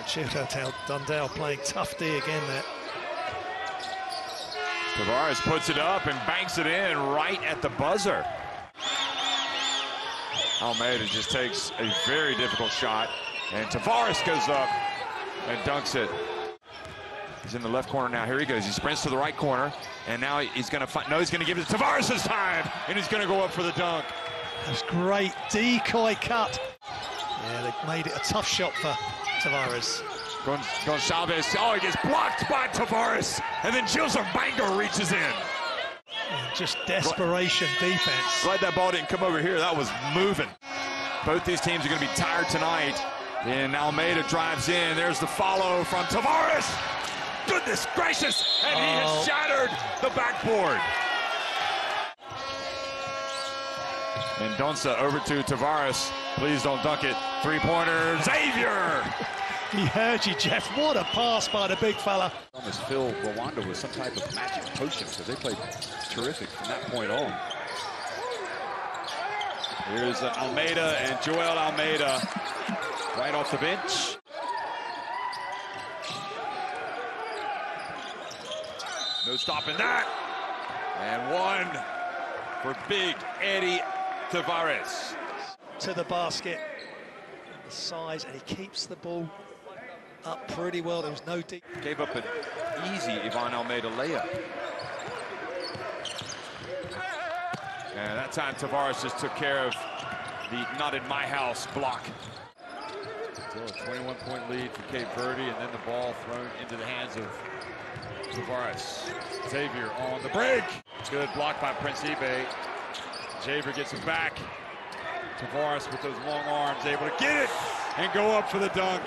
But Childe Dundão playing tough D again there. Tavares puts it up and banks it in right at the buzzer. Almeida just takes a very difficult shot, and Tavares goes up and dunks it. He's in the left corner now. Here he goes. He sprints to the right corner, and now he's going to find. No, he's going to give it to Tavares this time, and he's going to go up for the dunk. That's great decoy cut. Yeah, they made it a tough shot for Tavares. Gon Gonçalves, oh, he gets blocked by Tavares, and then Gilson Bango reaches in. Just desperation defense. Glad that ball didn't come over here. That was moving. Both these teams are going to be tired tonight. And Almeida drives in. There's the follow from Tavares. Goodness gracious! And he has Oh. shattered the backboard. Mendonça over to Tavares. Please don't dunk it. Three-pointer. Xavier! He heard you, Jeff. What a pass by the big fella. almost fill Rwanda with some type of magic potion because they played terrific from that point on. Here's uh, Almeida and Joel Almeida right off the bench. No stopping that. And one for big Edy Tavares. To the basket. The size, and he keeps the ball up pretty well. There was no deep. Gave up an easy Ivan Almeida layup. And that time Tavares just took care of the not in my house block. Still a 21 point lead for Cape Verde, and then the ball thrown into the hands of Tavares. Xavier on the break. Good block by Prince Ibeh. Xavier gets it back. Tavares with those long arms able to get it and go up for the dunk.